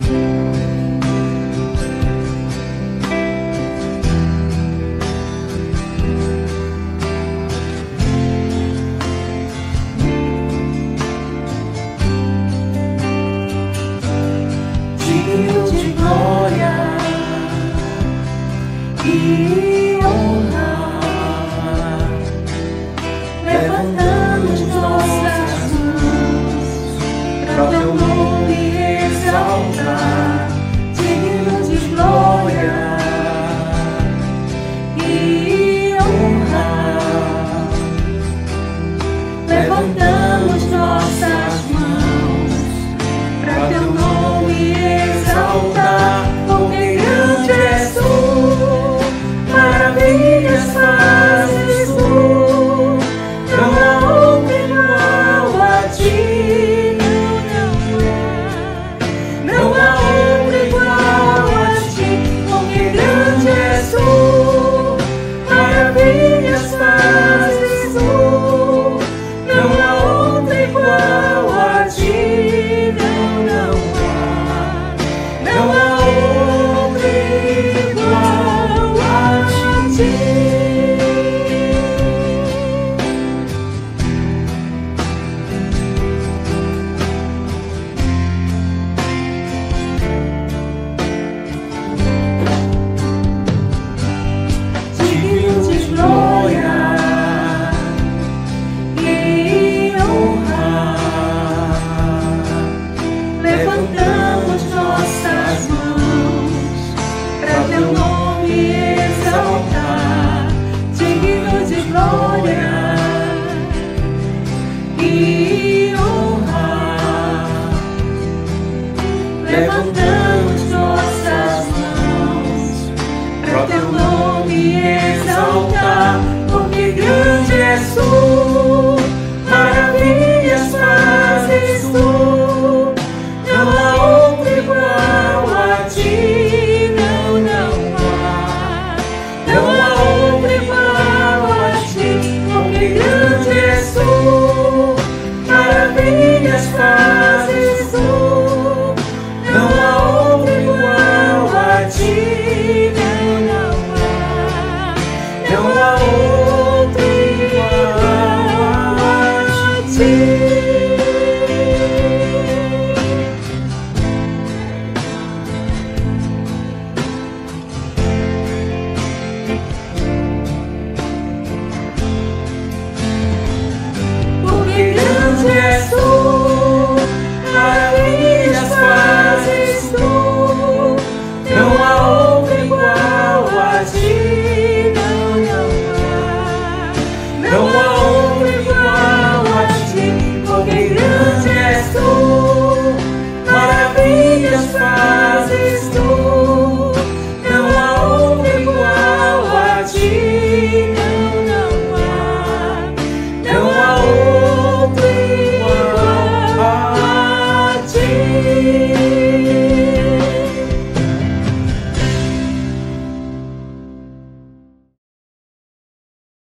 para teu nome 영광.